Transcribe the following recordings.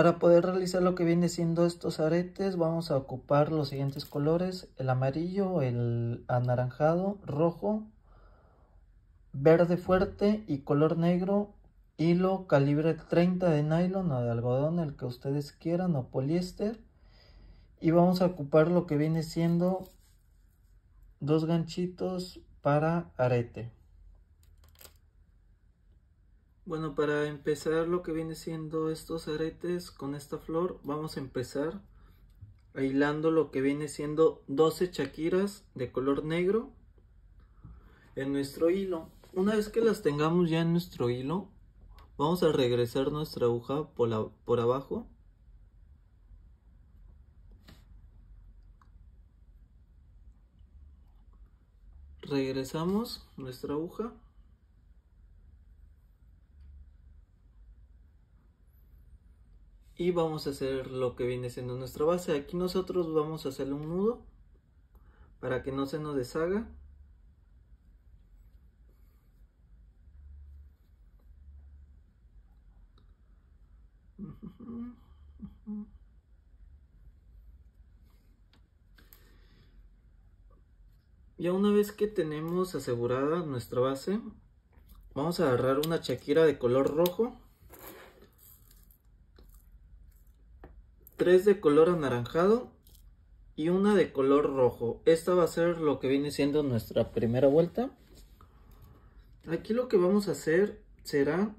Para poder realizar lo que viene siendo estos aretes vamos a ocupar los siguientes colores, el amarillo, el anaranjado, rojo, verde fuerte y color negro, hilo calibre 30 de nylon o de algodón, el que ustedes quieran o poliéster. Y vamos a ocupar lo que viene siendo dos ganchitos para arete. Bueno, para empezar lo que viene siendo estos aretes con esta flor, vamos a empezar hilando lo que viene siendo 12 chaquiras de color negro en nuestro hilo. Una vez que las tengamos ya en nuestro hilo, vamos a regresar nuestra aguja por, por abajo. Regresamos nuestra aguja. Y vamos a hacer lo que viene siendo nuestra base. Aquí nosotros vamos a hacerle un nudo para que no se nos deshaga. Ya una vez que tenemos asegurada nuestra base, vamos a agarrar una chaquira de color rojo tres de color anaranjado y una de color rojo. Esta va a ser lo que viene siendo nuestra primera vuelta. Aquí lo que vamos a hacer será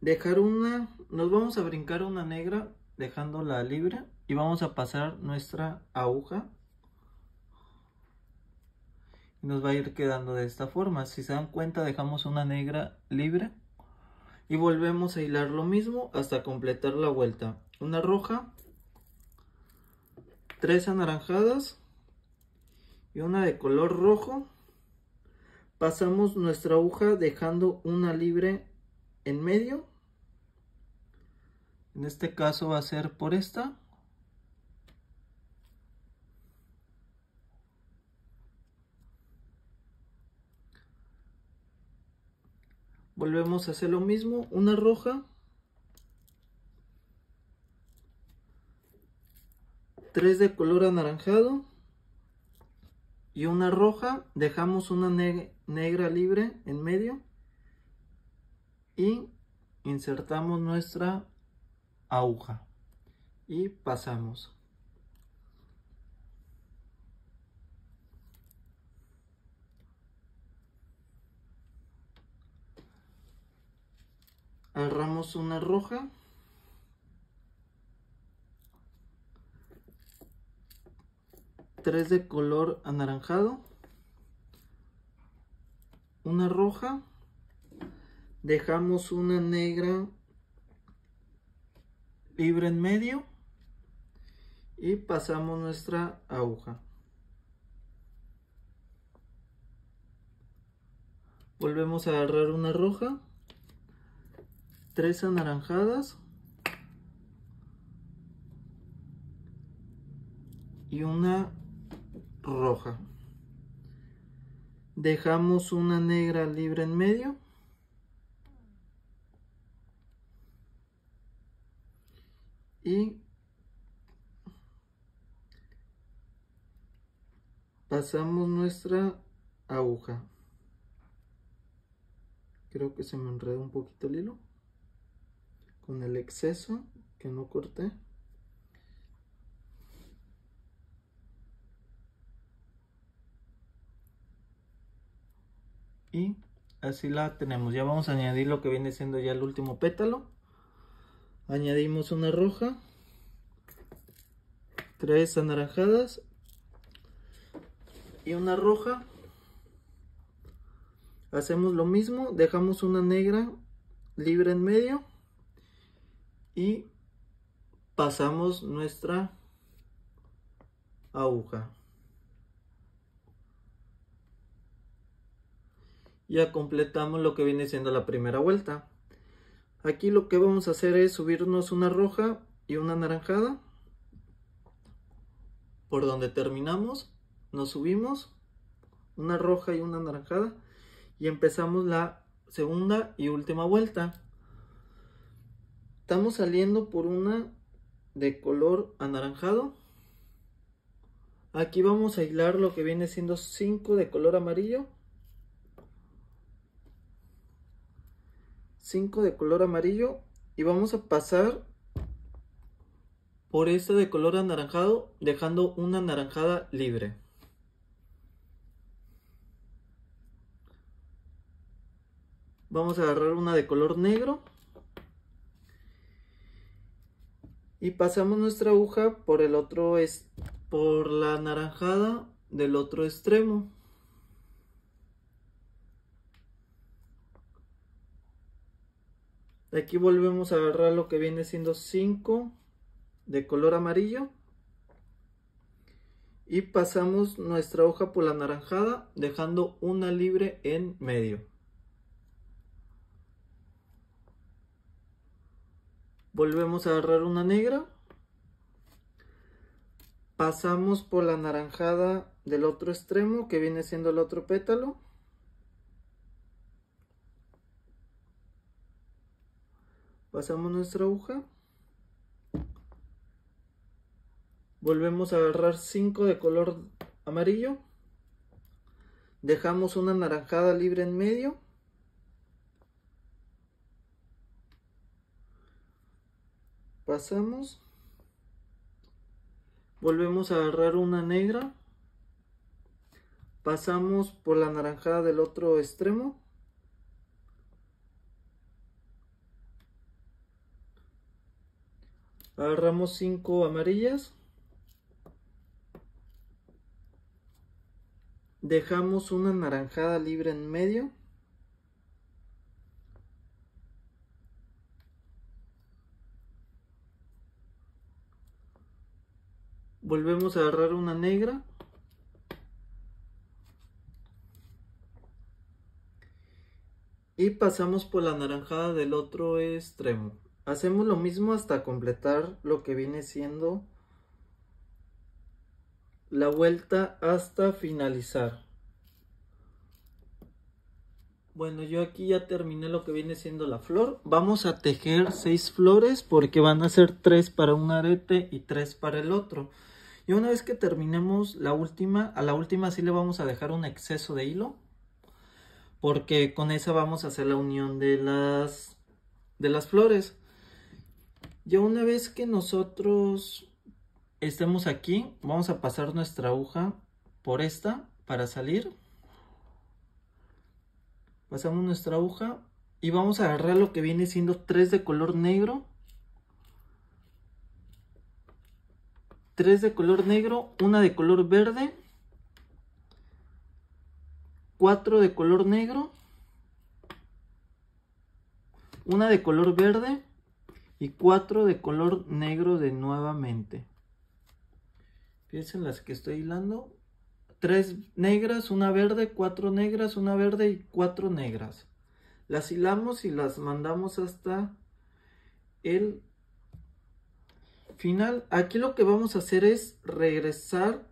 dejar una, nos vamos a brincar una negra dejándola libre y vamos a pasar nuestra aguja. Nos va a ir quedando de esta forma. Si se dan cuenta dejamos una negra libre y volvemos a hilar lo mismo hasta completar la vuelta. Una roja tres anaranjadas y una de color rojo. Pasamos nuestra aguja dejando una libre en medio. En este caso va a ser por esta. Volvemos a hacer lo mismo, una roja tres de color anaranjado y una roja. Dejamos una negra libre en medio y insertamos nuestra aguja y pasamos. Agarramos una roja tres de color anaranjado, una roja, dejamos una negra libre en medio y pasamos nuestra aguja. Volvemos a agarrar una roja, tres anaranjadas y una roja. Dejamos una negra libre en medio. Y pasamos nuestra aguja. Creo que se me enredó un poquito el hilo con el exceso que no corté. Y así la tenemos. Ya vamos a añadir lo que viene siendo ya el último pétalo. Añadimos una roja tres anaranjadas y una roja. Hacemos lo mismo dejamos una negra libre en medio y pasamos nuestra aguja ya completamos lo que viene siendo la primera vuelta. Aquí lo que vamos a hacer es subirnos una roja y una naranjada. Por donde terminamos, nos subimos una roja y una naranjada y empezamos la segunda y última vuelta. Estamos saliendo por una de color anaranjado. Aquí vamos a hilar lo que viene siendo 5 de color amarillo. 5 de color amarillo y vamos a pasar por este de color anaranjado dejando una anaranjada libre. Vamos a agarrar una de color negro y pasamos nuestra aguja por el otro es por la anaranjada del otro extremo. De aquí volvemos a agarrar lo que viene siendo 5 de color amarillo. Y pasamos nuestra hoja por la anaranjada dejando una libre en medio. Volvemos a agarrar una negra. Pasamos por la anaranjada del otro extremo que viene siendo el otro pétalo. Pasamos nuestra aguja. Volvemos a agarrar 5 de color amarillo. Dejamos una naranjada libre en medio. Pasamos. Volvemos a agarrar una negra. Pasamos por la naranjada del otro extremo agarramos 5 amarillas. Dejamos una naranjada libre en medio. Volvemos a agarrar una negra. Y pasamos por la naranjada del otro extremo hacemos lo mismo hasta completar lo que viene siendo la vuelta hasta finalizar. Bueno yo aquí ya terminé lo que viene siendo la flor. Vamos a tejer seis flores porque van a ser tres para un arete y tres para el otro. Y una vez que terminemos la última a la última sí le vamos a dejar un exceso de hilo porque con esa vamos a hacer la unión de las de las flores ya una vez que nosotros estemos aquí, vamos a pasar nuestra aguja por esta para salir. Pasamos nuestra aguja y vamos a agarrar lo que viene siendo tres de color negro. Tres de color negro, una de color verde. Cuatro de color negro. Una de color verde y cuatro de color negro de nuevamente. Fíjense las que estoy hilando. Tres negras, una verde, cuatro negras, una verde y cuatro negras. Las hilamos y las mandamos hasta el final. Aquí lo que vamos a hacer es regresar,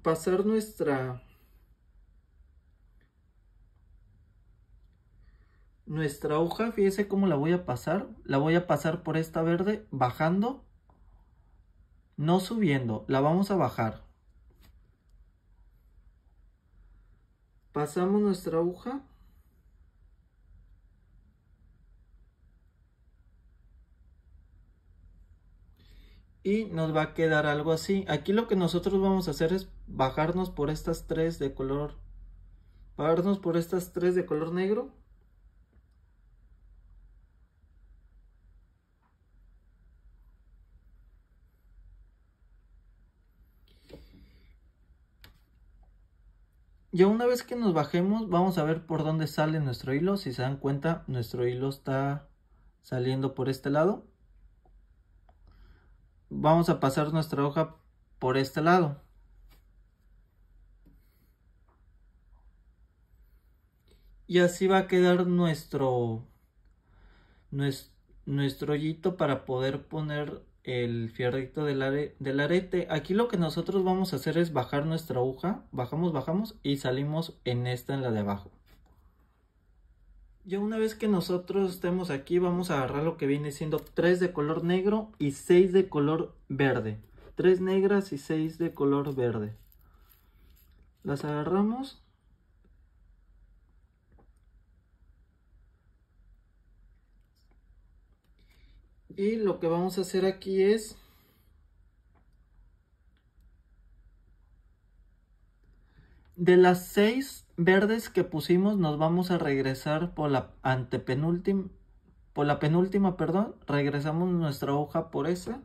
pasar nuestra nuestra hoja, fíjese cómo la voy a pasar. La voy a pasar por esta verde bajando, no subiendo, la vamos a bajar. Pasamos nuestra aguja. Y nos va a quedar algo así. Aquí lo que nosotros vamos a hacer es bajarnos por estas tres de color. Bajarnos por estas tres de color negro. Ya una vez que nos bajemos, vamos a ver por dónde sale nuestro hilo. Si se dan cuenta, nuestro hilo está saliendo por este lado. Vamos a pasar nuestra hoja por este lado. Y así va a quedar nuestro, nuestro, nuestro hoyito para poder poner el fierrito del, arete. Aquí lo que nosotros vamos a hacer es bajar nuestra aguja. Bajamos, bajamos y salimos en esta, en la de abajo. Ya una vez que nosotros estemos aquí, vamos a agarrar lo que viene siendo 3 de color negro y 6 de color verde. 3 negras y 6 de color verde. Las agarramos. Y lo que vamos a hacer aquí es de las 6 verdes que pusimos nos vamos a regresar por la antepenúltima, por la penúltima, perdón, regresamos nuestra hoja por esa.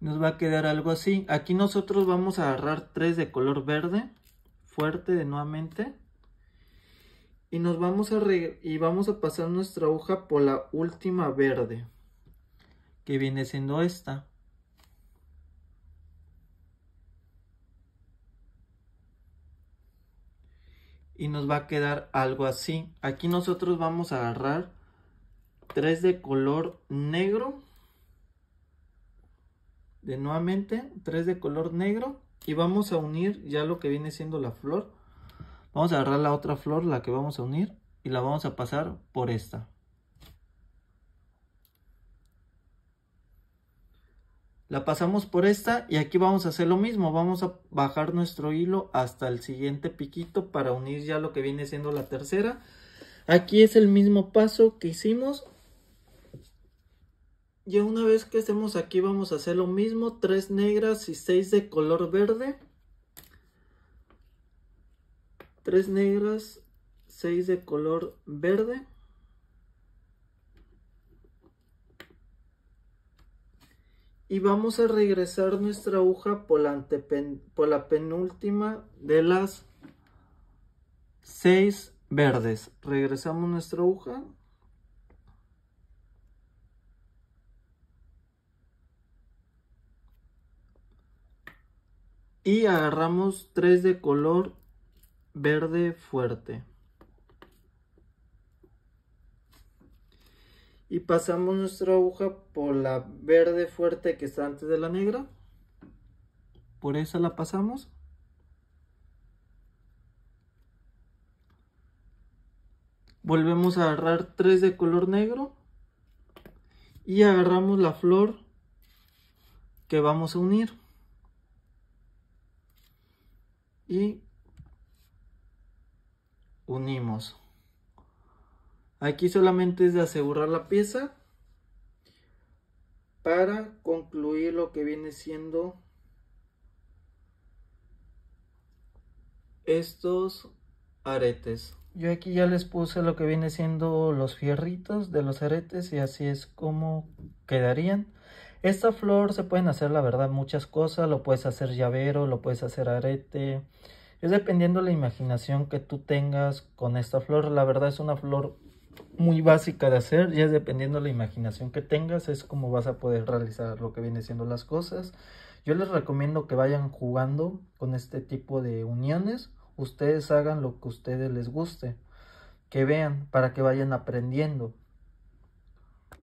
Nos va a quedar algo así. Aquí nosotros vamos a agarrar tres de color verde, fuerte de nuevamente. Y nos vamos a y vamos a pasar nuestra hoja por la última verde, que viene siendo esta. y nos va a quedar algo así. Aquí nosotros vamos a agarrar tres de color negro. De nuevamente, tres de color negro. Y vamos a unir ya lo que viene siendo la flor. Vamos a agarrar la otra flor, la que vamos a unir. Y la vamos a pasar por esta. La pasamos por esta y aquí vamos a hacer lo mismo. Vamos a bajar nuestro hilo hasta el siguiente piquito para unir ya lo que viene siendo la tercera. Aquí es el mismo paso que hicimos. Ya una vez que estemos aquí vamos a hacer lo mismo. Tres negras y seis de color verde. Tres negras, seis de color verde. y vamos a regresar nuestra aguja por la, por la penúltima de las seis verdes. Regresamos nuestra aguja. Y agarramos tres de color verde fuerte. y pasamos nuestra aguja por la verde fuerte que está antes de la negra. Por esa la pasamos. Volvemos a agarrar tres de color negro. Y agarramos la flor que vamos a unir. Y unimos Aquí solamente es de asegurar la pieza para concluir lo que viene siendo estos aretes. Yo aquí ya les puse lo que viene siendo los fierritos de los aretes y así es como quedarían. Esta flor se pueden hacer la verdad muchas cosas, lo puedes hacer llavero, lo puedes hacer arete. Es dependiendo de la imaginación que tú tengas con esta flor. La verdad es una flor muy básica de hacer, ya es dependiendo de la imaginación que tengas, es como vas a poder realizar lo que viene siendo las cosas. Yo les recomiendo que vayan jugando con este tipo de uniones, ustedes hagan lo que a ustedes les guste, que vean para que vayan aprendiendo.